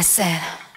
I said.